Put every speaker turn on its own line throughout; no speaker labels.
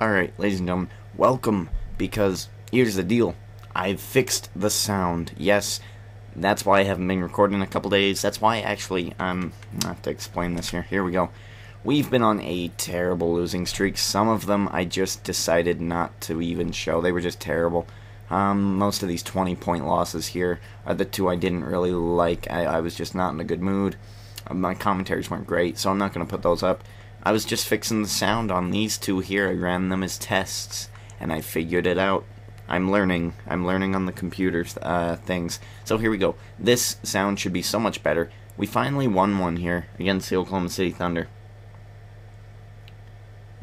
Alright, ladies and gentlemen, welcome, because here's the deal. I've fixed the sound. Yes, that's why I haven't been recording in a couple days. That's why, actually, um, I have to explain this here. Here we go. We've been on a terrible losing streak. Some of them I just decided not to even show. They were just terrible. Um, most of these 20 point losses here are the two I didn't really like. I, I was just not in a good mood. My commentaries weren't great, so I'm not going to put those up. I was just fixing the sound on these two here. I ran them as tests, and I figured it out. I'm learning. I'm learning on the computer uh, things. So here we go. This sound should be so much better. We finally won one here against the Oklahoma City Thunder.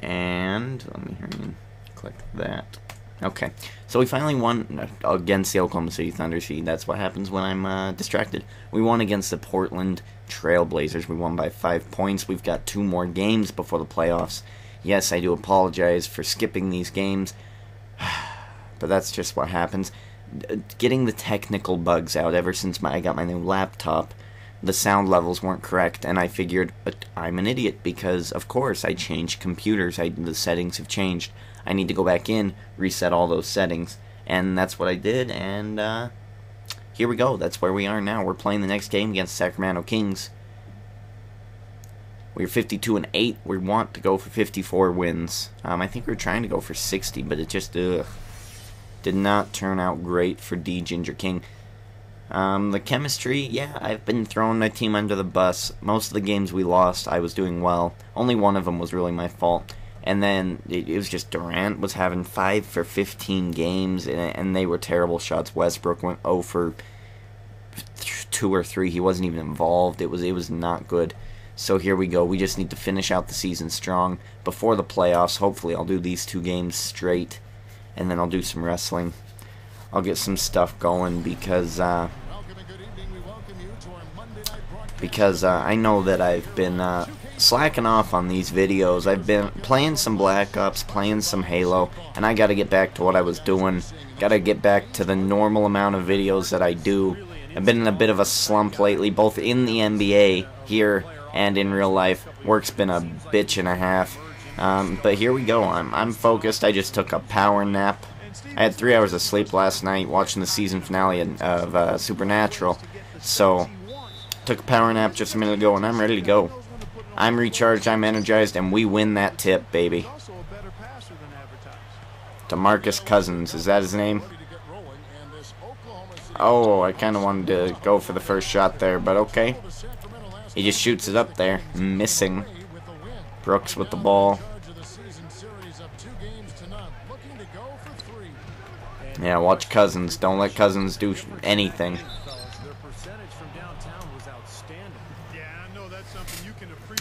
And let me click that. Okay, so we finally won against the Oklahoma City Thunder. See, that's what happens when I'm uh, distracted. We won against the Portland Trailblazers. We won by five points. We've got two more games before the playoffs. Yes, I do apologize for skipping these games, but that's just what happens. Getting the technical bugs out ever since my, I got my new laptop, the sound levels weren't correct, and I figured I'm an idiot because, of course, I changed computers. I, the settings have changed. I need to go back in, reset all those settings, and that's what I did, and uh, here we go. That's where we are now. We're playing the next game against Sacramento Kings. We're 52 and 8. We want to go for 54 wins. Um, I think we are trying to go for 60, but it just ugh, did not turn out great for D Ginger King. Um, the chemistry, yeah, I've been throwing my team under the bus. Most of the games we lost, I was doing well. Only one of them was really my fault. And then it, it was just Durant was having 5 for 15 games, and, and they were terrible shots. Westbrook went 0 for 2 or 3. He wasn't even involved. It was it was not good. So here we go. We just need to finish out the season strong before the playoffs. Hopefully, I'll do these two games straight, and then I'll do some wrestling. I'll get some stuff going because uh, because uh, I know that I've been uh, slacking off on these videos. I've been playing some Black Ops, playing some Halo, and I gotta get back to what I was doing. Gotta get back to the normal amount of videos that I do. I've been in a bit of a slump lately, both in the NBA here and in real life. Work's been a bitch and a half. Um, but here we go. I'm, I'm focused. I just took a power nap. I had three hours of sleep last night watching the season finale of uh, Supernatural. So, took a power nap just a minute ago, and I'm ready to go. I'm recharged, I'm energized, and we win that tip, baby. DeMarcus Cousins, is that his name? Oh, I kind of wanted to go for the first shot there, but okay. He just shoots it up there, missing. Brooks with the ball. Yeah, watch Cousins. Don't let Cousins do anything.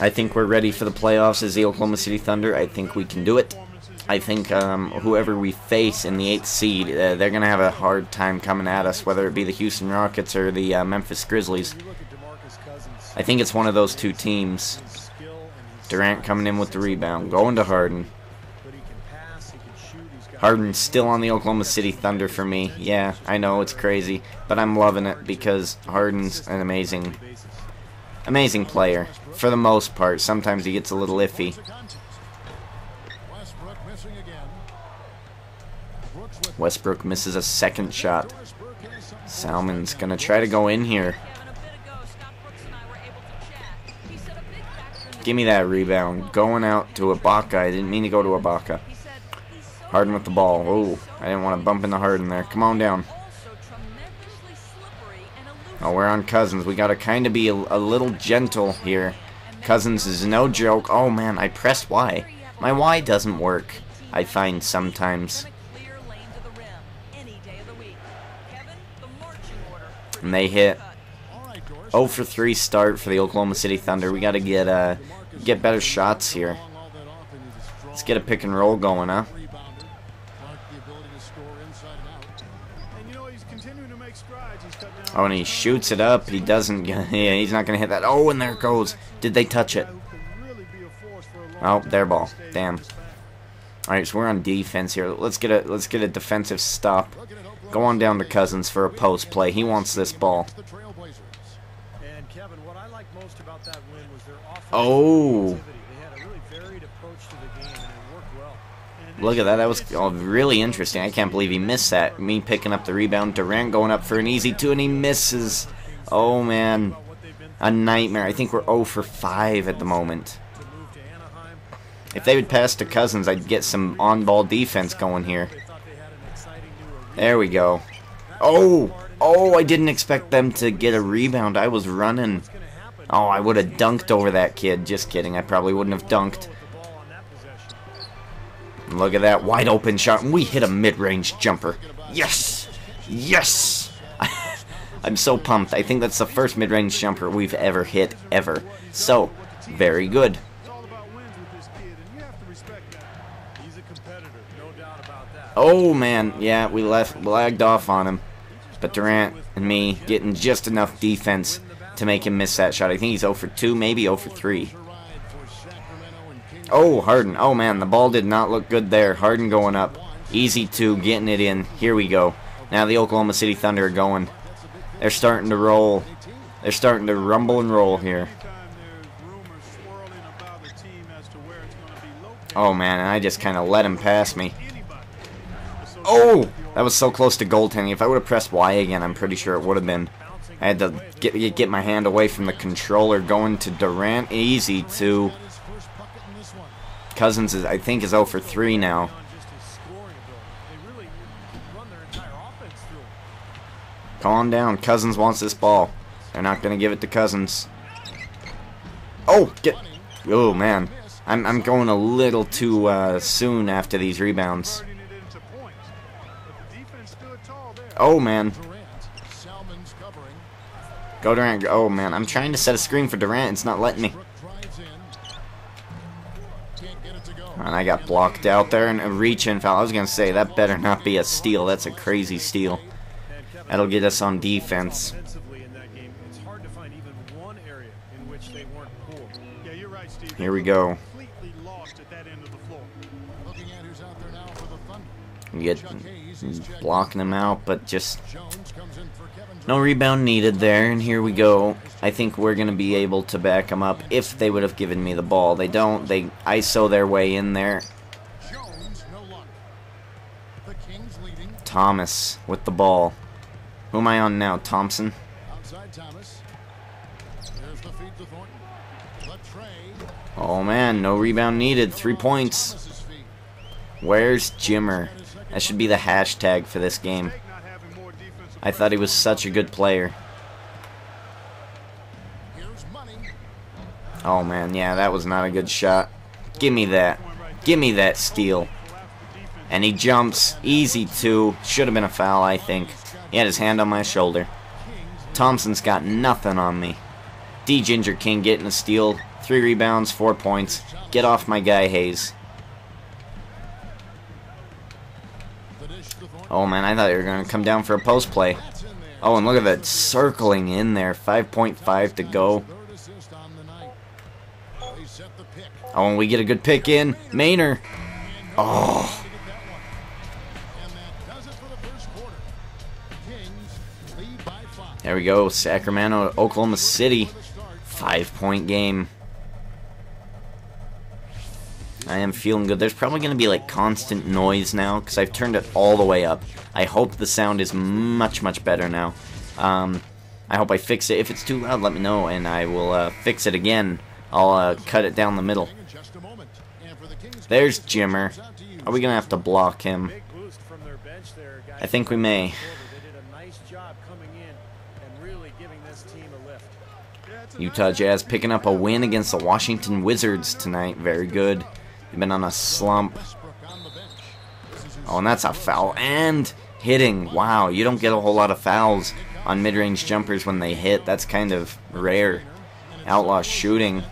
I think we're ready for the playoffs as the Oklahoma City Thunder. I think we can do it. I think um, whoever we face in the eighth seed, uh, they're going to have a hard time coming at us, whether it be the Houston Rockets or the uh, Memphis Grizzlies. I think it's one of those two teams. Durant coming in with the rebound, going to Harden. Harden's still on the Oklahoma City Thunder for me. Yeah, I know it's crazy, but I'm loving it because Harden's an amazing amazing player for the most part. Sometimes he gets a little iffy. Westbrook misses a second shot. Salmons going to try to go in here. Give me that rebound. Going out to Ibaka. I didn't mean to go to Ibaka. Harden with the ball. Oh, I didn't want to bump into Harden there. Come on down. Oh, we're on Cousins. We gotta kind of be a, a, little gentle here. Cousins is no joke. Oh, man, I pressed Y. My Y doesn't work, I find sometimes. And they hit 0 for 3 start for the Oklahoma City Thunder. We gotta get, uh, get better shots here. Let's get a pick and roll going, huh? Oh, and he shoots it up. He doesn't. Yeah, he's not gonna hit that. Oh, and there it goes. Did they touch it? Oh, their ball. Damn. All right, so we're on defense here. Let's get a let's get a defensive stop. Go on down to Cousins for a post play. He wants this ball. Oh. Look at that. That was oh, really interesting. I can't believe he missed that. Me picking up the rebound. Durant going up for an easy two, and he misses. Oh, man. A nightmare. I think we're 0 for 5 at the moment. If they would pass to Cousins, I'd get some on-ball defense going here. There we go. Oh! Oh, I didn't expect them to get a rebound. I was running. Oh, I would have dunked over that kid. Just kidding. I probably wouldn't have dunked. Look at that wide open shot. And we hit a mid-range jumper. Yes! Yes! I'm so pumped. I think that's the first mid-range jumper we've ever hit, ever. So, very good. Oh, man. Yeah, we left lagged off on him. But Durant and me getting just enough defense to make him miss that shot. I think he's 0 for 2, maybe 0 for 3. Oh, Harden. Oh, man, the ball did not look good there. Harden going up. Easy 2, getting it in. Here we go. Now the Oklahoma City Thunder are going. They're starting to roll. They're starting to rumble and roll here. Oh, man, and I just kind of let him pass me. Oh! That was so close to goaltending. If I would have pressed Y again, I'm pretty sure it would have been. I had to get get my hand away from the controller. Going to Durant, easy to Cousins. Is I think is 0 for 3 now. Calm down. Cousins wants this ball. They're not going to give it to Cousins. Oh, get. Oh man, I'm I'm going a little too uh, soon after these rebounds. Oh, man. Go Durant. Oh, man. I'm trying to set a screen for Durant. It's not letting me. And I got blocked out there and a reach in foul. I was going to say, that better not be a steal. That's a crazy steal. That'll get us on defense. Here we go. Get blocking them out, but just no rebound needed there, and here we go. I think we're going to be able to back them up if they would have given me the ball. They don't. They ISO their way in there. Thomas with the ball. Who am I on now? Thompson? Oh man, no rebound needed. Three points. Where's Jimmer? That should be the hashtag for this game. I thought he was such a good player. Oh man, yeah, that was not a good shot. Give me that. Give me that steal. And he jumps. Easy too. Should have been a foul, I think. He had his hand on my shoulder. Thompson's got nothing on me. D. Ginger King getting a steal. Three rebounds, four points. Get off my guy, Hayes. Oh man, I thought you were going to come down for a post play. Oh, and look at that circling in there. 5.5 to go. Oh, and we get a good pick in. Maynor. Oh. There we go. Sacramento, Oklahoma City. Five point game. I am feeling good. There's probably going to be like constant noise now because I've turned it all the way up. I hope the sound is much, much better now. Um, I hope I fix it. If it's too loud, let me know and I will uh, fix it again. I'll uh, cut it down the middle. There's Jimmer. Are we going to have to block him? I think we may. Utah Jazz picking up a win against the Washington Wizards tonight. Very good. You've been on a slump. Oh, and that's a foul. And hitting. Wow, you don't get a whole lot of fouls on mid-range jumpers when they hit. That's kind of rare. Outlaw shooting.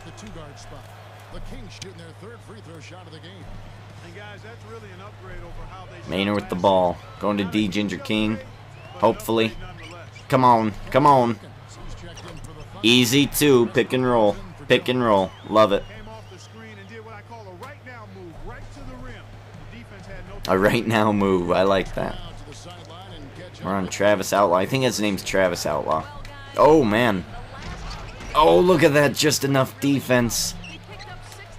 Maynor with the ball. Going to D. Ginger King. Hopefully. Come on. Come on. Easy two. Pick and roll. Pick and roll. Love it. A right now move. I like that. We're on Travis Outlaw. I think his name's Travis Outlaw. Oh, man. Oh, look at that. Just enough defense.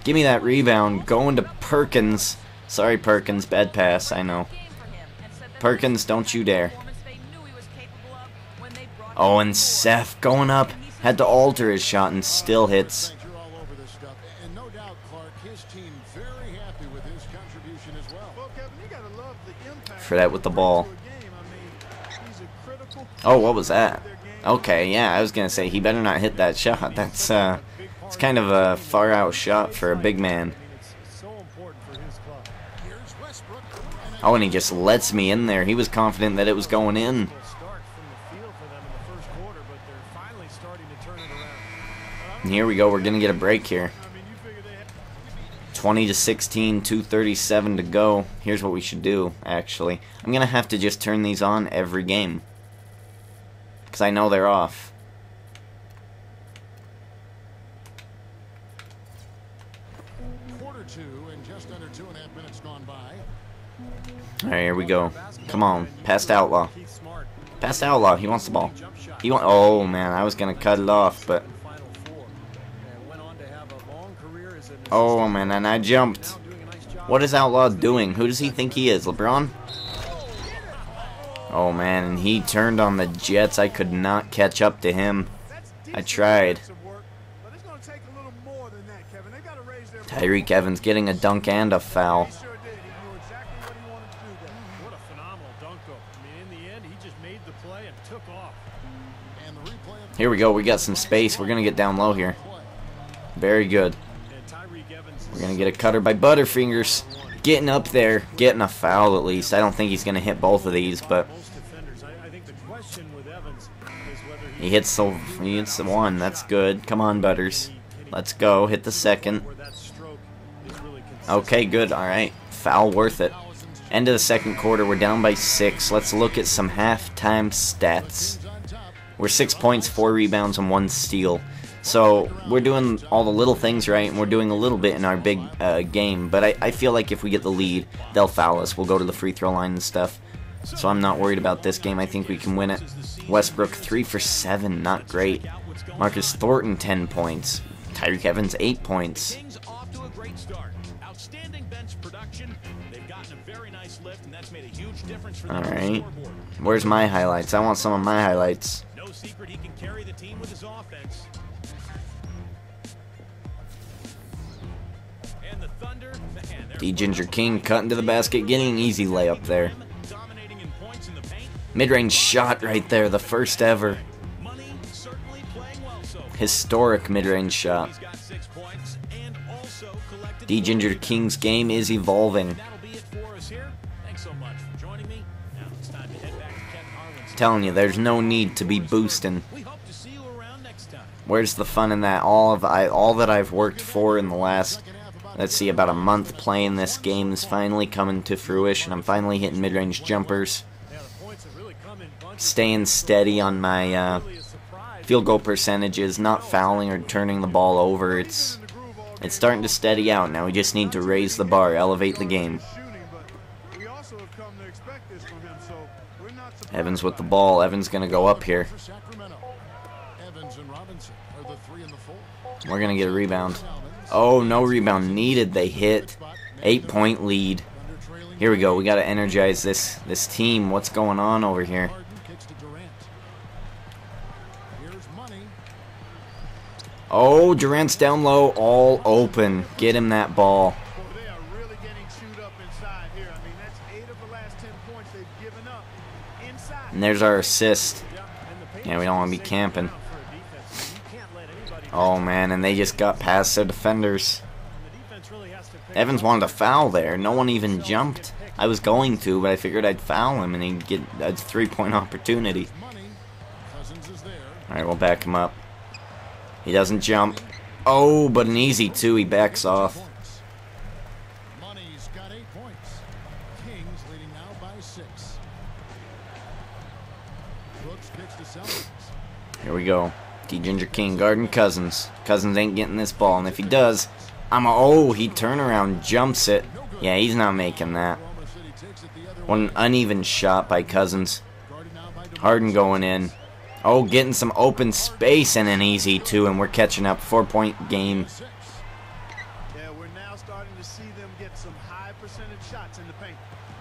Give me that rebound. Going to Perkins. Sorry, Perkins. Bad pass, I know. Perkins, don't you dare. Oh, and Seth going up. Had to alter his shot and still hits. For that with the ball. Oh, what was that? Okay, yeah, I was gonna say he better not hit that shot. That's uh, it's kind of a far out shot for a big man. Oh, and he just lets me in there. He was confident that it was going in. Here we go. We're to get a break here. 20 to 16, 237 to go. Here's what we should do, actually. I'm going to have to just turn these on every game. Because I know they're off. Quarter two and just under two and a half minutes gone by. Alright, here we go. Come on. Past Outlaw. Past Outlaw. He wants the ball. He want. Oh, man. I was going to cut it off, but... Oh, man. And I jumped. What is Outlaw doing? Who does he think he is? LeBron? Oh, man. And he turned on the Jets. I could not catch up to him. I tried. Tyreke Evans getting a dunk and a foul. Here we go. We got some space. We're going to get down low here. Very good. We're going to get a cutter by Butterfingers. Getting up there. Getting a foul at least. I don't think he's going to hit both of these, but... He hits the, he hits the one. That's good. Come on, Butters. Let's go. Hit the second. Okay, good. Alright. Foul worth it. End of the second quarter. We're down by six. Let's look at some halftime stats. We're six points, four rebounds, and one steal. So we're doing all the little things right, and we're doing a little bit in our big uh, game. But I, I feel like if we get the lead, they'll foul us. We'll go to the free throw line and stuff. So I'm not worried about this game. I think we can win it. Westbrook, 3 for 7. Not great. Marcus Thornton, 10 points. Tyreke Evans, 8 points. Alright. Where's my highlights? I want some of my highlights secret he can carry the team with his offense. D Ginger King cutting to the basket, getting an easy layup there. Mid-range shot right there, the first ever. Historic mid-range shot. D Ginger King's game is evolving. telling you, there's no need to be boosting. Where's the fun in that? All of I, all that I've worked for in the last, let's see, about a month playing this game is finally coming to fruition. I'm finally hitting mid-range jumpers, staying steady on my uh, field goal percentages, not fouling or turning the ball over. It's it's starting to steady out now. We just need to raise the bar, elevate the game. Evans with the ball. Evans going to go up here. We're going to get a rebound. Oh, no rebound needed. They hit. Eight-point lead. Here we go. We got to energize this this team. What's going on over here? Oh, Durant's down low, all open. Get him that ball. And there's our assist. Yeah, we don't want to be camping. Oh, man, and they just got past their defenders. Evans wanted to foul there. No one even jumped. I was going to, but I figured I'd foul him and he'd get a three-point opportunity. Alright, we'll back him up. He doesn't jump. Oh, but an easy two. He backs off. Here we go. D Ginger King guarding Cousins. Cousins ain't getting this ball, and if he does, I'm a oh he turn around jumps it. Yeah, he's not making that. One uneven shot by Cousins. Harden going in. Oh, getting some open space and an easy two, and we're catching up. Four point game.
Yeah, we're now starting to see them get some high percentage shots in the paint.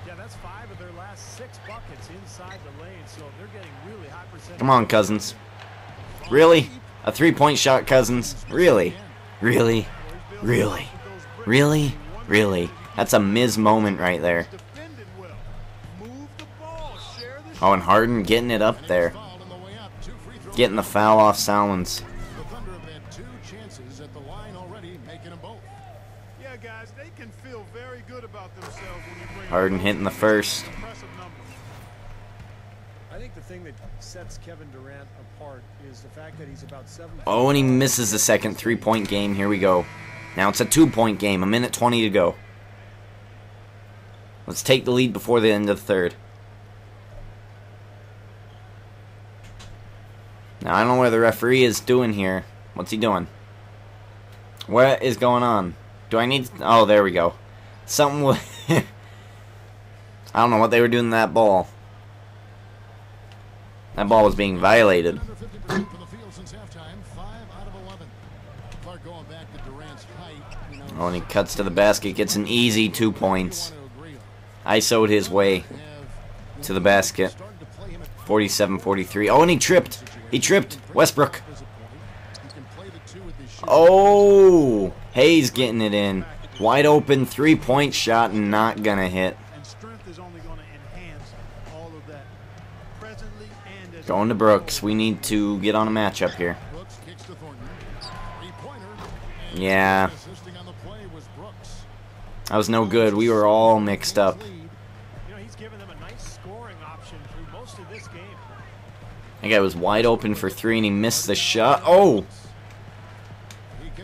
Yeah, that's five of their last six buckets inside the lane, so they're getting really high percentage.
Come on, Cousins. Really? A three-point shot, Cousins? Really? Really? Really? Really? Really? That's a Miz moment right there. Oh, and Harden getting it up there. Getting the foul off
bring
Harden hitting the first.
I think the thing that sets Kevin Durant apart is the fact that he's about seven.
Oh, and he misses the second three-point game. Here we go. Now it's a two-point game. A minute 20 to go. Let's take the lead before the end of the third. Now, I don't know where the referee is doing here. What's he doing? What is going on? Do I need... Oh, there we go. Something with... I don't know what they were doing to that ball. That ball was being violated.
Under 50% from the field since halftime, five out of 11. Clark going back to Durant's height. You know,
Oh, and he cuts to the basket, gets an easy two points. ISO'd his way to the basket.
started to play him at
47-43. Oh, and he tripped. He tripped. Westbrook. Oh, Hayes getting it in. Wide open three-point shot and not hit.
Going to as
Going to Brooks. We need to get on a matchup here. Yeah.
Assisting on the play was Brooks.
That was no good. We were all mixed up.
Lead.
You know, he's given them a nice scoring option through most of this game.
That guy was wide open for three and he missed the shot. Oh,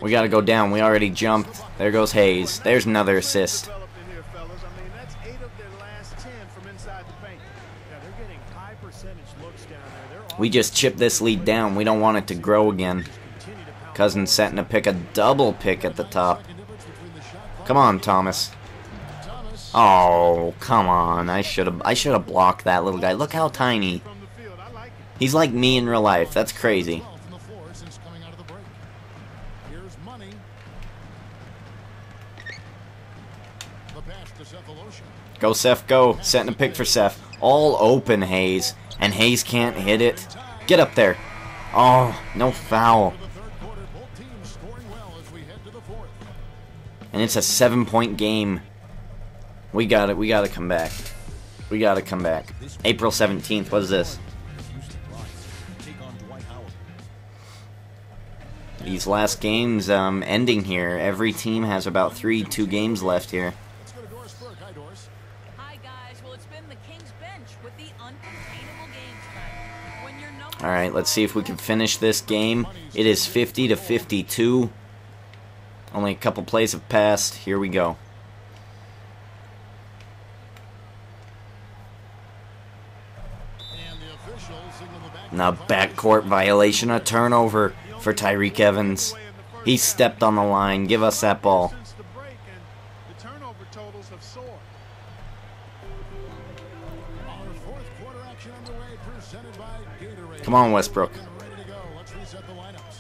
we gotta go down. We already jumped. There goes Hayes. There's another assist.
developed in here, fellas. I mean, that's eight of their last ten from inside the paint.
Yeah, they're getting high percentage looks down there. They're
We just chipped this lead down. We don't want it to grow again.
continue to pound
Cousins setting to pick a double pick at the top.
second difference between the shot clock.
Come on, Thomas. Oh, come on. I should have I should have blocked that little guy. Look how tiny. He's like me in real life. That's crazy.
12 from the floor since coming out of the break. Here's money. The Seth
Go, Seth, go. Setting a pick for Seth. All open, Hayes. And Hayes can't hit it. Get up there. Oh, no foul. And it's a seven point game. We got it. We got to come back. We got to come back. April 17th. What is this? These last games um, ending here. Every team has about three, two games left here.
Let's go to Doris Burke. Hi, Doris.
Hi guys, well it's been the King's bench with the uncontainable game tonight. When your numbers
All right, let's see if we can finish this game. It is 50 to 52. Only a couple plays have passed. Here we go.
And the official signal the back.
Now backcourt violation, a turnover for Tyreke Evans. He stepped on the line. Give us that ball.
Since the break, and the turnover totals have soared.
Our fourth quarter action underway, presented by Gatorade.
Come on, Westbrook.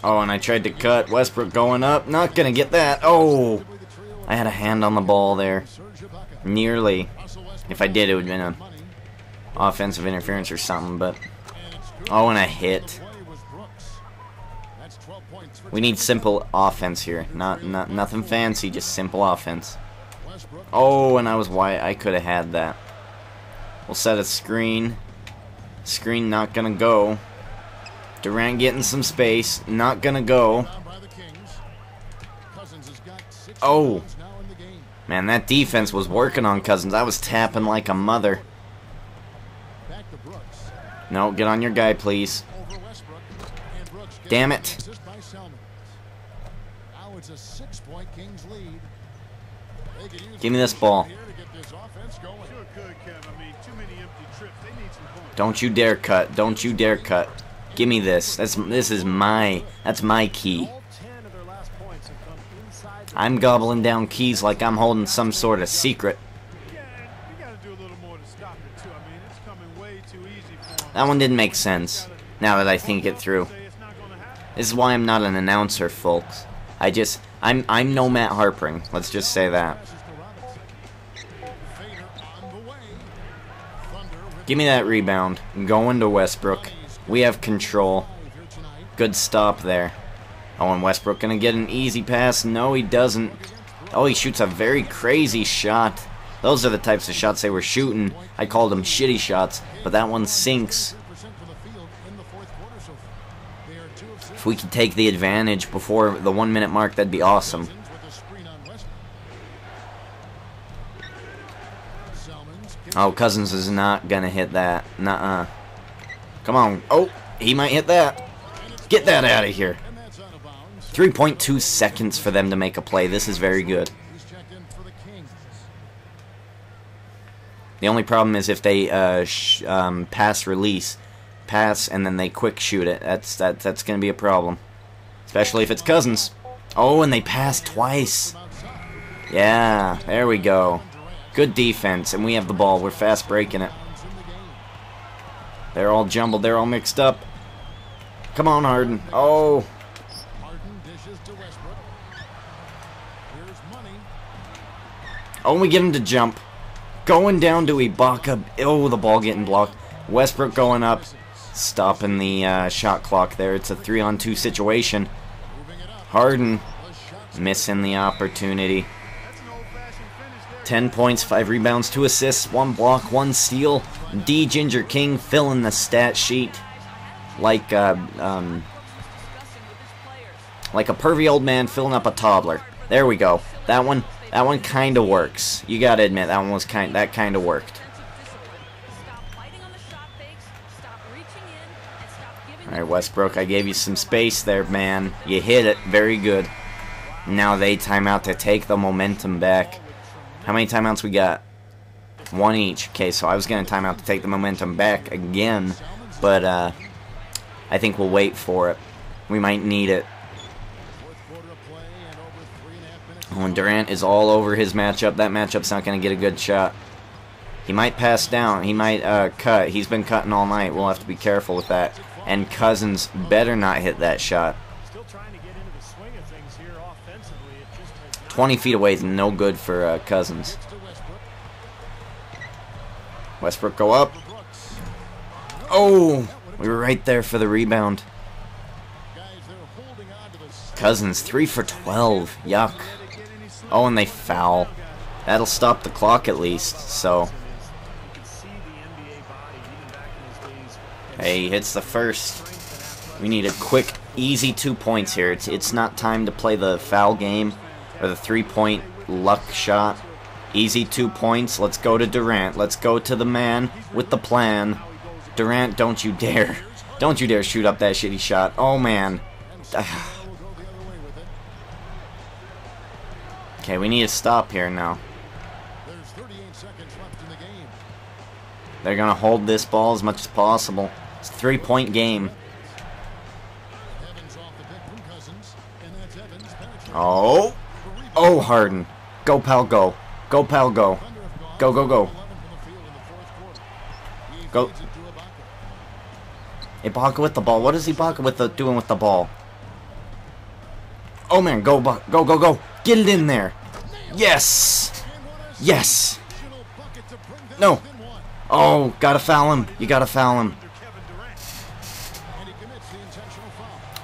Oh, and I tried to cut. Westbrook going up. Not gonna get that. Oh, I had a hand on the ball there. Nearly. If I did, it would have been a
Money,
offensive interference or something. But oh, and a hit.
play was Brooks. That's 12 points for
We need simple offense here. Not, not nothing fancy. Just simple offense. Oh, and I was wide. I could have had that. We'll set a screen. Screen not gonna go. Durant getting some space. Not gonna go. Oh. Man, that defense was working on Cousins. I was tapping like a mother. No, get on your guy, please. Damn it. Give me this ball. Don't you dare cut. Don't you dare cut. Give me this. That's this is my that's my key.
All 10 of their last points have come inside the
I'm gobbling down keys like I'm holding some sort of secret. That one didn't make sense. Now that I think it through. This is why I'm not an announcer, folks. I just I'm I'm no Matt Harpring. Let's just say that. Give me that rebound. Going to Westbrook. We have control. Good stop there. Oh, and Westbrook gonna get an easy pass. No, he doesn't. Oh, he shoots a very crazy shot. Those are the types of shots they were shooting. I called them shitty shots, but that one sinks.
10% from the field in the fourth quarter so far. They are two of six.
If we could take the advantage before the one minute mark, that'd be awesome. Oh. Cousins is not gonna hit that. Nuh-uh. Come on. Oh, he might hit that. Get that out of here.
And that's out of bounds.
3.2 seconds for them to make a play. This is very good.
The
only problem is if they uh, um, pass release, pass and then they quick shoot it. That's that that's gonna be a problem, especially if it's Cousins. Oh, and they pass twice. Yeah, there we go. Good defense, and we have the ball. We're fast breaking it. They're all jumbled. They're all mixed up. Come on, Harden. Oh,
Harden dishes to Westbrook. Here's money.
oh, we get him to jump. Going down to Ibaka. Oh, the ball getting blocked. Westbrook going up. Stopping the uh, shot clock there. It's a three on two situation. Harden missing the opportunity.
That's an old-fashioned finish there.
10 points, 5 rebounds, 2 assists, 1 block, 1 steal. D. Ginger King filling the stat sheet like uh, um, like a pervy old man filling up a toddler. There we go. That one that one kind of works. You got to admit that one was kind that kind of worked. All right, Westbrook, I gave you some space there, man. You hit it. Very good. Now they timeout to take the momentum back. How many timeouts we got? One each. Okay, so I was going to timeout to take the momentum back again, but uh, I think we'll wait for it. We might need it. When Durant is all over his matchup, that matchup's not going to get a good shot. He might pass down. He might uh, cut. He's been cutting all night. We'll have to be careful with that. And Cousins better not hit that shot.
Still trying to get into the swing of things here offensively. It just has not
20 feet away is no good for uh, Cousins.
Westbrook.
Go up. Oh, we were right there for the rebound. Cousins, 3 for 12. Yuck. Oh, and they foul. That'll stop the clock at least, so. Hey, he hits the first. We need a quick, easy two points here. It's, it's not time to play the foul game or the three point luck shot. Easy two points. Let's go to Durant. Let's go to the man with the plan. Durant, don't you dare. Don't you dare shoot up that shitty shot. Oh, man. Okay, we need to stop here now.
There's 38 seconds left in the game.
They're going to hold this ball as much as possible. It's a three point game. Oh. Oh, Harden. Go, pal, go. Go, pal, go. Go, go, go.
11 from the field in the fourth quarter. He
Go.
Ibaka.
With the ball. What is Ibaka with the doing with the ball? Oh man, go go go go! Get it in there! Yes, yes. No. Oh, gotta foul him. You gotta foul him.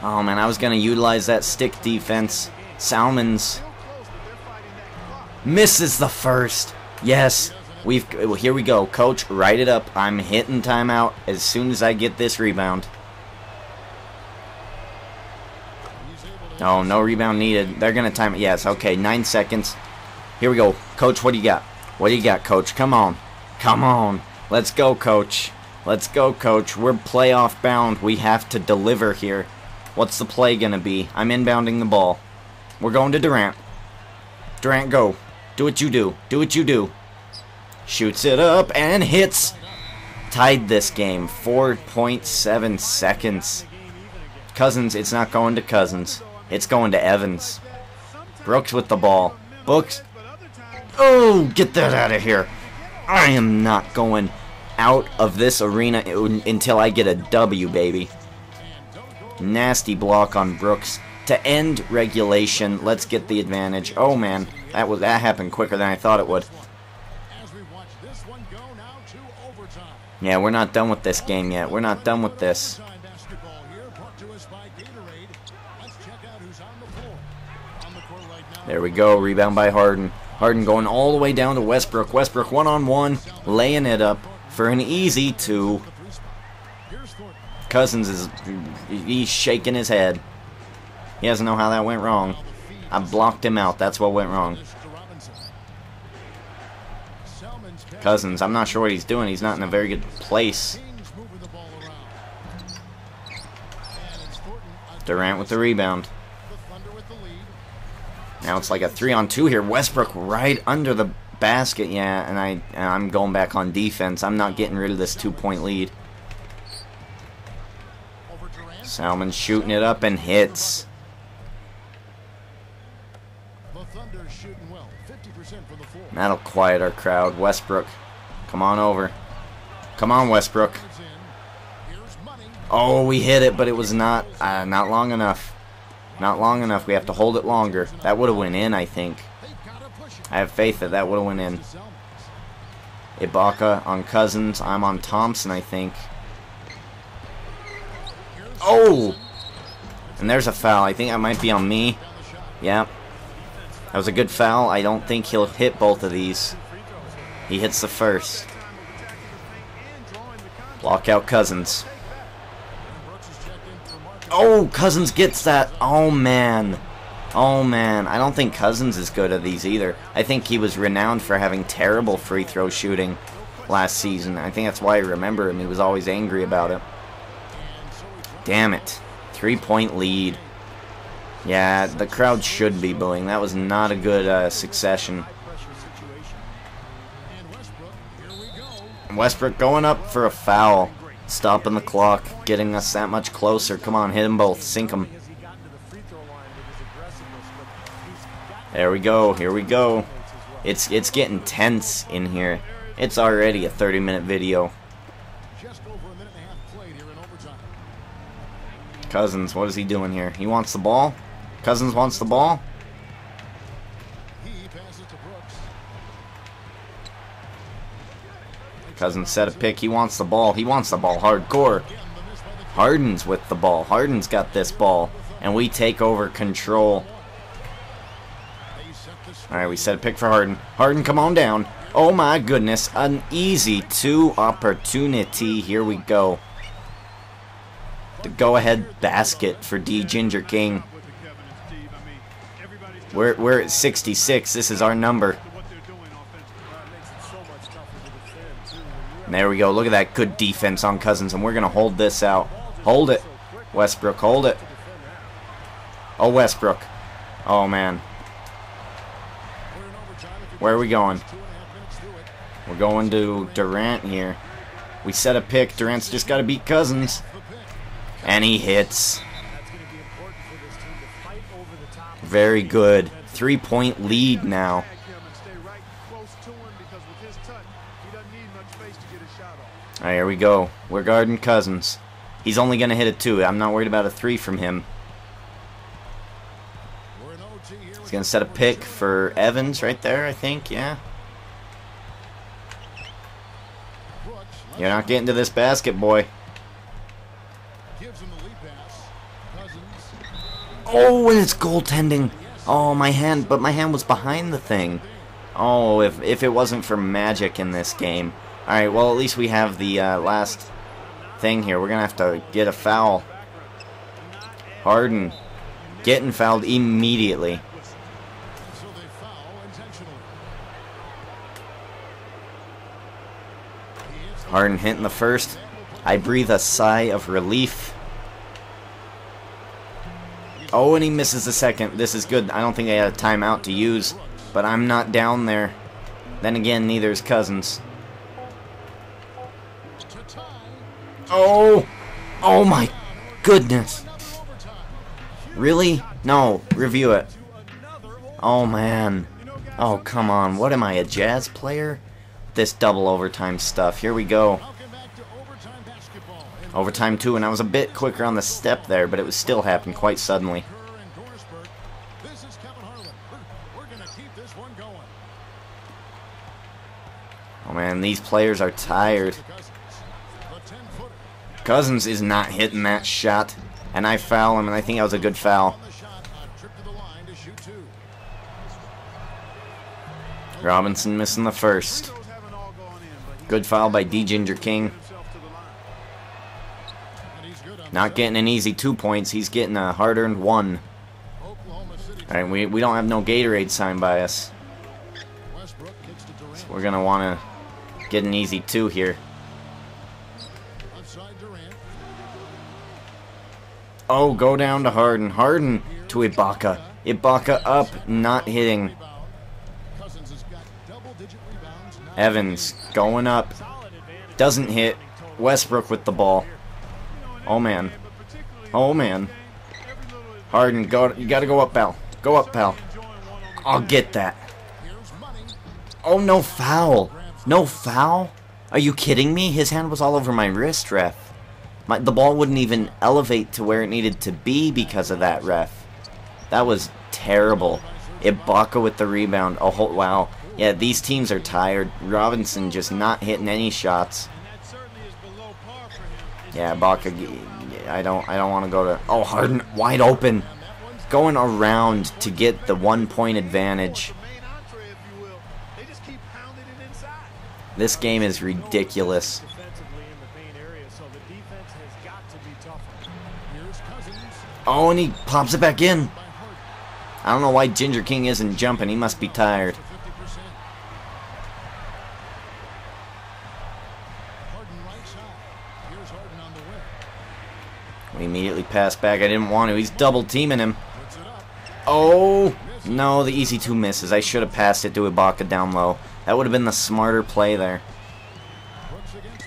Oh man, I was gonna utilize that stick defense. Salmons
Still close, but they're fighting that clock.
Misses the first. Yes, we've. well, Here we go, coach. Write it up. I'm hitting timeout as soon as I get this rebound. Oh, no rebound needed. They're gonna time it. Yes, okay, nine seconds. Here we go. Coach, what do you got? What do you got, coach? Come on. Come on. Let's go, coach. Let's go, coach. We're playoff bound. We have to deliver here. What's the play gonna be? I'm inbounding the ball. We're going to Durant. Durant, go. Do what you do. Do what you do. Shoots it up and hits. Tied this game. 4.7 seconds. Cousins, it's not going to Cousins. It's going to Evans. Brooks with the ball. Brooks. Oh, get that out of here. I am not going out of this arena until I get a W, baby. Nasty block on Brooks. to end regulation. Let's get the advantage. Oh man, that was that happened quicker than I thought it would. Yeah, we're not done with this game yet. We're not done with this. There we go. Rebound by Harden. Harden going all the way down to Westbrook. Westbrook one on one, laying it up for an easy two. Cousins is he's shaking his head. He doesn't know how that went wrong. I blocked him out. That's what went wrong. Cousins, I'm not sure what he's doing. He's not in a very good place. Durant with the rebound. Now it's like a three on two here. Westbrook right under the basket. Yeah, and I and I'm going back on defense. I'm not getting rid of this two point lead. Salmon shooting it up and hits.
The Thunder shooting well. 50% from the floor.
That'll quiet our crowd. Westbrook, come on over. Come on, Westbrook. Oh, we hit it, but it was not uh, not long enough. Not long enough. We have to hold it longer. That would have went in, I think. I have faith that that would have went in. Ibaka on Cousins. I'm on Thompson, I think. Oh! And there's a foul. I think that might be on me. Yeah. That was a good foul. I don't think he'll hit both of these. He hits the first. Block out Cousins. Oh, Cousins gets that. Oh, man. Oh, man. I don't think Cousins is good at these either. I think he was renowned for having terrible free throw shooting last season. I think that's why I remember him. He was always angry about it. Damn it. Three point lead. Yeah, the crowd should be booing. That was not a good uh, succession.
Westbrook.
Going up for a foul. Stopping the clock. Getting us that much closer. Come on, hit them both. Sink them. There we go. Here we go. It's it's getting tense in here. It's already a 30 minute video. Cousins, what is he doing here? He wants the ball? Cousins wants the ball? Cousins set a pick. He wants the ball. He wants the ball hardcore. Harden's with the ball. Harden's got this ball. And we take over control.
Screen.
Alright, we set a pick for Harden. Harden, come on down. Oh my goodness. An easy two opportunity. Here we go. The go ahead basket for D Ginger King. We're, we're at 66. This is our number. there we go. Look at that good defense on Cousins. And we're going to hold this out. Hold it. Westbrook, hold it. Oh, Westbrook. Oh, man. Where are we going? We're going to Durant here. We set a pick. Durant's just got to beat Cousins. And he hits.
To
get his shot off.
All right, here we go. We're guarding Cousins. He's only going to hit a two. I'm not worried about a three from him. He's going to set a pick for Evans right there, I think. Yeah. You're not getting to this basket, boy.
Gives him the lead pass. Cousins.
Oh, and it's goaltending. Oh, my hand, but my hand was behind the thing. Oh, if if it wasn't for magic in this game. All right, well at least we have the uh, last thing here. We're gonna have to get a foul. Harden getting fouled immediately. Harden hitting the first. I breathe a sigh of relief. Oh, and he misses the second. This is good. I don't think they had a timeout to use, but I'm not down there. Then again, neither is Cousins. Oh! Oh my goodness. Really? No, review it. Oh man. Oh, come on. What am I, a jazz player? This double overtime stuff. Here we go
overtime too, and
I was a bit quicker on the step there, but it was still happened quite suddenly. Oh man, these players are tired.
Cousins
is not hitting that shot, and I foul him, and I think that was a good foul. Robinson missing the first. Good foul by D. Ginger King. Not getting an easy two points. He's getting a hard-earned one. All right, we, we don't have no Gatorade sign by us.
Durant.
We're going to want to get an easy two here. Oh, go down to Harden. Harden to Ibaka. Ibaka up, not hitting. Evans going up. Doesn't hit. Westbrook with the ball. Oh man. Oh man. Harden, go. You gotta go up, pal. Go up, pal. I'll get that. Oh, no foul. No foul? Are you kidding me? His hand was all over my wrist, ref. My, the ball wouldn't even elevate to where it needed to be because of that, ref. That was terrible. Ibaka with the rebound. Oh, wow. Yeah, these teams are tired. Robinson just not hitting any shots.
that certainly is below par for him.
Yeah, Ibaka. g- I don't. I don't want to go to. Oh, Harden wide open, going around to get the one point advantage. This game is ridiculous. Oh, and he pops it back in. I don't know why Ginger King isn't jumping. He must be tired.
To 50%. Harden right side. Here's Harden on the wing.
We immediately pass back. I didn't want to. He's double teaming him.
Puts it up.
Oh, no, the easy two misses. I should have passed it to Ibaka down low. That would have been the smarter play there.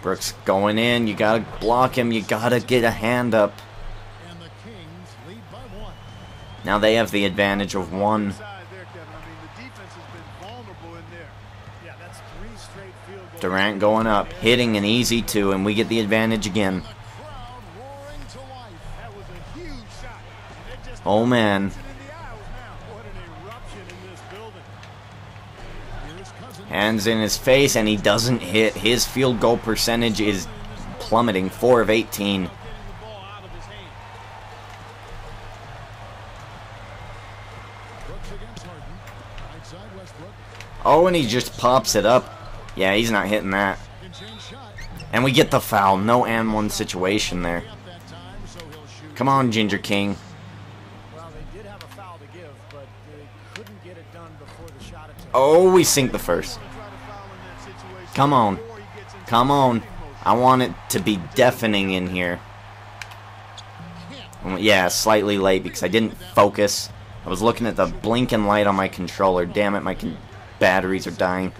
Brooks
going in. You gotta block him. You gotta get a hand up.
and the Kings lead by one.
Now they have the advantage of one.
Kevin. I mean, the defense has been vulnerable in there.
Yeah, that's three straight field.
Durant going up, hitting an easy two, and we get the advantage again.
Here's man.
Hands in his face, and he doesn't hit. His field goal percentage is plummeting, 4 of 18.
Getting the ball out of his hand.
Brooks against Harden. Right side Westbrook.
Oh, and he just pops it up. Yeah, he's not hitting that. And we get the foul. No and one situation there. Come on, Ginger King.
Well, they did have a foul to give, but they couldn't get it done before the shot attempt.
Oh, we sink the first. Come on. Come on. I want it to be deafening in here. Yeah, slightly late because I didn't focus. I was looking at the blinking light on my controller. Damn it, my batteries are dying.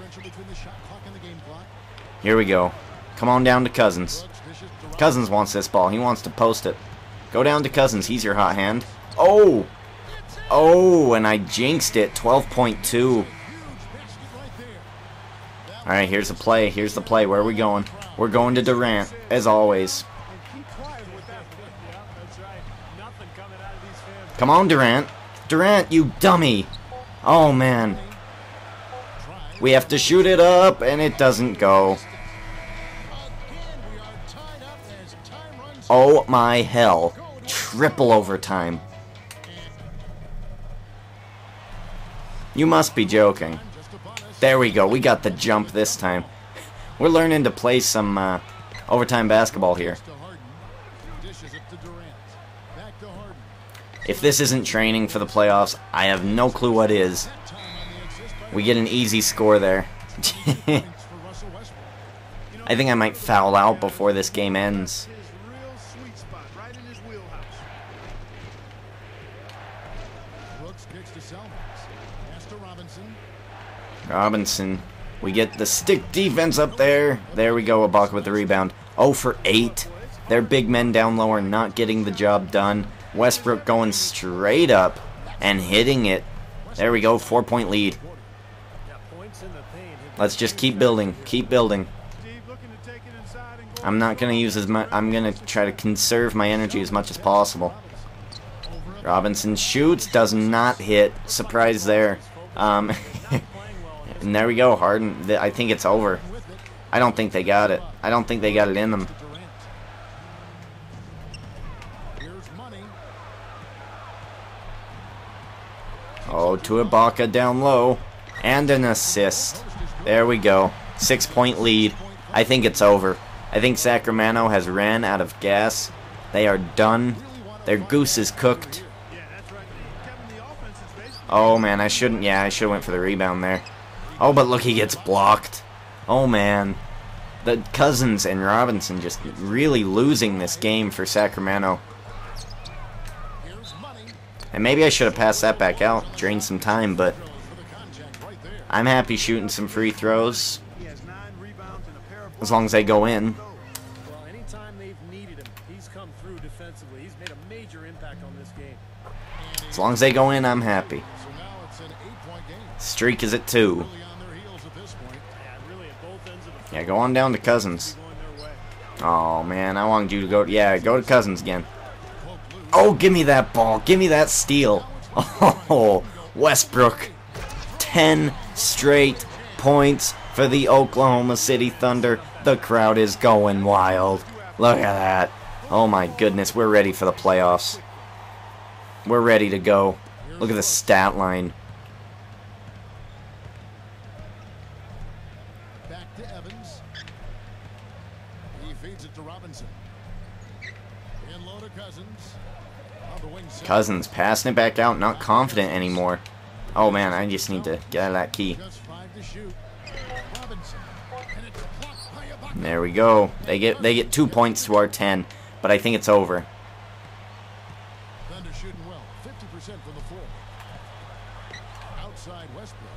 Here we go. Come on down to Cousins. Cousins wants this ball. He wants to post it. Go down to Cousins. He's your hot hand. Oh! Oh, and I jinxed it. 12.2.
That
Alright, here's the play. Here's the play. Where are we going? We're going to Durant, as always.
Right.
Come on, Durant. Durant, you dummy. Oh, man. We have to shoot it up, and it doesn't go. Oh, my hell. Triple overtime. You must be joking. There we go. We got the jump this time. We're learning to play some uh, overtime basketball here. If this isn't training for the playoffs, I have no clue what is. We get an easy score there. I think I might foul out before this game ends.
His real sweet spot, right in his wheelhouse.
Brooks kicks to Salmons. Pass to Robinson.
Robinson. We get the stick defense up there. There we go, Ibaka with the rebound. Oh for 8. Their big men down low are not getting the job done. Westbrook going straight up and hitting it. There we go, four point lead. Let's just keep building, keep building.
To.
I'm not gonna use as much. I'm gonna try to conserve my energy as much as possible. Robinson shoots, does not hit. Surprise there. Um, and there we go. Harden. I think it's over. I don't think they got it. I don't think they got it in them. Oh, to Ibaka down low. And an assist. There we go. Six point lead. I think it's over. I think Sacramento has ran out of gas. They are done. Their goose is cooked. Oh man, I shouldn't. Yeah, I should have went for the rebound there. Oh, but look, he gets blocked. Oh man, the Cousins and Robinson just really losing this game for Sacramento. And maybe I should have passed that back out, drained some time. But. I'm happy shooting some free throws as long as they go in.
Anytime they've needed him, he's come through defensively. He's made a major impact on this game.
As long as they go in, I'm happy. Streak is at two.
Really on their heels at this point.
Yeah, really at both ends of the floor.
Yeah, go on down to Cousins. Oh man, I wanted you to go. Yeah, go to Cousins again. Oh, give me that ball. Give me that steal. Oh, Westbrook. 10 straight points for the Oklahoma City Thunder. The crowd is going wild. Look at that. Oh my goodness, we're ready for the playoffs. We're ready to go. Look at the stat line.
Back to Evans. He feeds it to Robinson. In low to Cousins. On the wing side.
Cousins passing it back out, not confident anymore. Oh man, I just need to get out of that key.
Just five to shoot. Robinson. And it's blocked by Ibaka.
There we go. They get they get two points to our 10, but I think it's over.
Thunder shooting well. 50% from the floor. Outside Westbrook.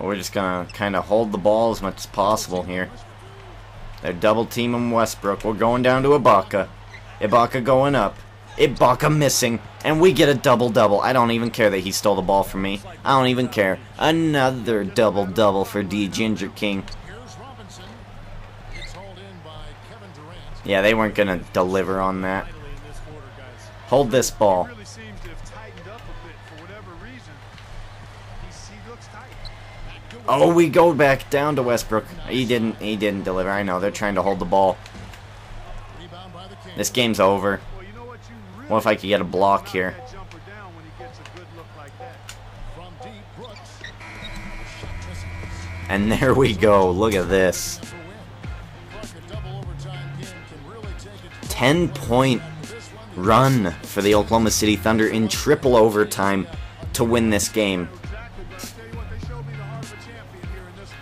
We're just gonna kind of hold the ball as much as possible here. They're double teaming Westbrook. We're going down to Ibaka. Ibaka going up. Ibaka missing. And we get a double-double. I don't even care that he stole the ball from me. I don't even care. Another double-double for D. Ginger King. Yeah, they weren't gonna deliver on that. Hold this ball.
To
to
Oh, we go back down to Westbrook. He didn't. He didn't deliver. I know they're trying to hold the ball. This game's over.
What?
If I could get a block here? And there we go. Look at this.
For win. Clark, a double overtime game can really take it to
10 point run for the Oklahoma City Thunder in triple overtime to win this game.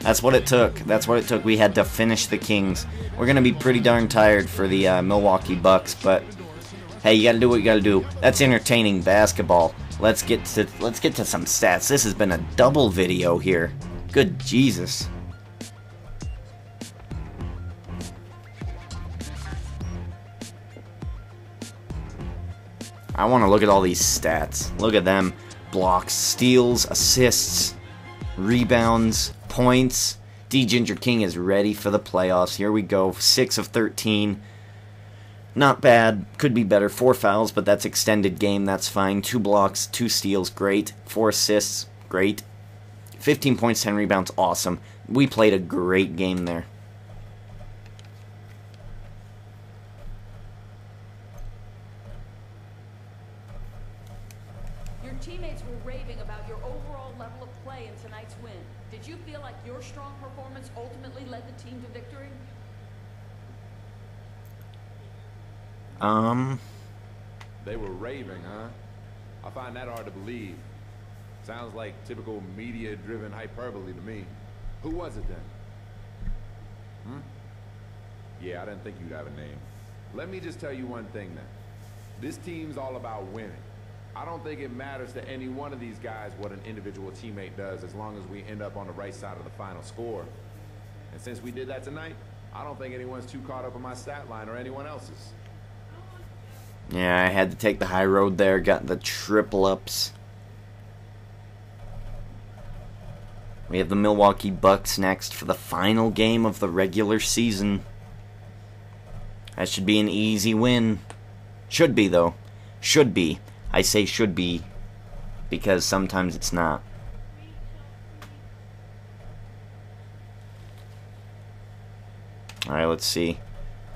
That's what it took. That's what it took. We had to finish the Kings. We're going to be pretty darn tired for the uh, Milwaukee Bucks, but hey, you got to do what you got to do. That's entertaining basketball. Let's get to let's get to some stats. This has been a double video here. Good Jesus. I want to look at all these stats. Look at them. Blocks, steals, assists, rebounds, points. D Ginger King is ready for the playoffs. Here we go. 6 of 13. Not bad. Could be better. Four fouls, but that's extended game. That's fine. Two blocks, two steals. Great. Four assists. Great. 15 points, 10 rebounds. Awesome. We played a great game there.
Your teammates were raving about your overall level of play in tonight's win. Did you feel like your strong performance ultimately led the team to victory?
Um,
They were raving, huh? I find that hard to believe. Sounds like typical media-driven hyperbole to me. Who was it then? Hmm? Yeah, I didn't think you'd have a name. Let me just tell you one thing then. This team's all about winning. I don't think it matters to any one of these guys what an individual teammate does as long as we end up on the right side of the final score. And since we did that tonight, I don't think anyone's too caught up on my stat line or anyone else's.
Yeah, I had to take the high road there. Got the triple ups. We have the Milwaukee Bucks next for the final game of the regular season. That should be an easy win. Should be, though. Should be. I say should be because sometimes it's not. All right, let's see.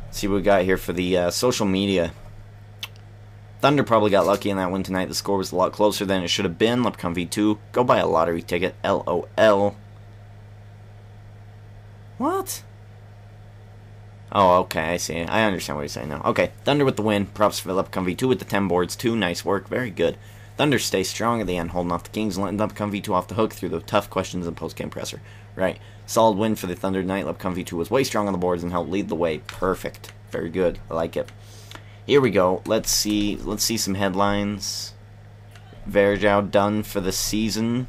Let's see what we got here for the uh, social media. Thunder probably got lucky in that win tonight. The score was a lot closer than it should have been. Leprechaun V2. Go buy a lottery ticket. LOL. What? Oh, okay, I see. I understand what you're saying now. Okay, Thunder with the win. Props for Leprechaun V2 with the 10 boards. Two, nice work. Very good. Thunder stay strong at the end, holding off the Kings letting Leprechaun V2 off the hook through the tough questions and post-game presser. Right. Solid win for the Thunder tonight. Leprechaun V2 was way strong on the boards and helped lead the way. Perfect. Very good. I like it. Here we go. Let's see. Let's see some headlines. Varejao done for the season.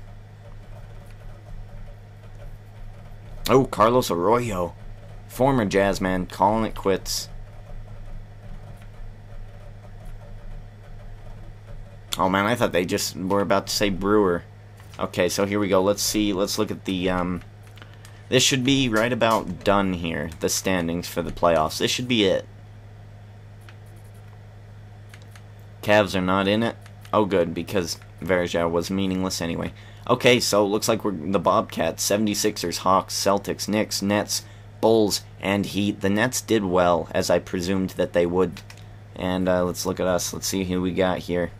Oh, Carlos Arroyo, former Jazzman, calling it quits. Oh man, I thought they just were about to say Brewer. Okay, so here we go. Let's see. Let's look at the. Um, this should be right about done here. The standings for the playoffs. This should be it. Cavs are not in it. Oh, good, because Verja was meaningless anyway. Okay, so looks like we're the Bobcats, 76ers, Hawks, Celtics, Knicks, Nets, Bulls, and Heat. The Nets did well, as I presumed that they would. And uh, let's look at us. Let's see who we got here.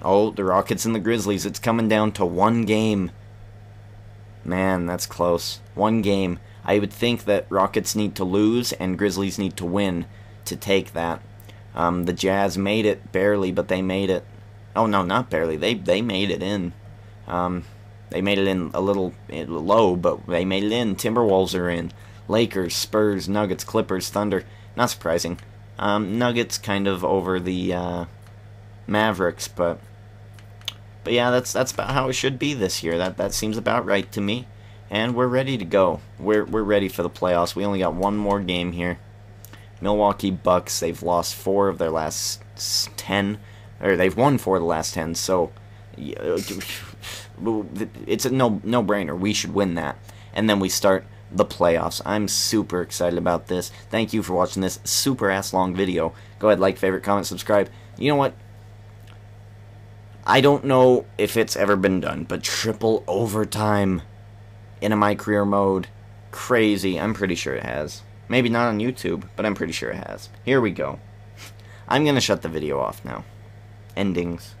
Oh, the Rockets and the Grizzlies. It's coming down to one game. Man, that's close. One game. I would think that Rockets need to lose and Grizzlies need to win to take that. Um, the Jazz made it barely, but they made it. Oh no, not barely. They they made it in. Um, they made it in a little low, but they made it in. Timberwolves are in. Lakers, Spurs, Nuggets, Clippers, Thunder. Not surprising. Um, Nuggets kind of over the uh, Mavericks, but but yeah, that's that's about how it should be this year. That that seems about right to me. And we're ready to go. We're we're ready for the playoffs. We only got one more game here. Milwaukee Bucks. They've lost four of their last ten, or they've won four of the last ten. So uh, it's a no no brainer. We should win that, and then we start the playoffs. I'm super excited about this. Thank you for watching this super ass long video. Go ahead, like, favorite, comment, subscribe. You know what? I don't know if it's ever been done, but triple overtime in a my career mode, crazy. I'm pretty sure it has. Maybe not on YouTube, but I'm pretty sure it has. Here we go. I'm gonna shut the video off now. Endings.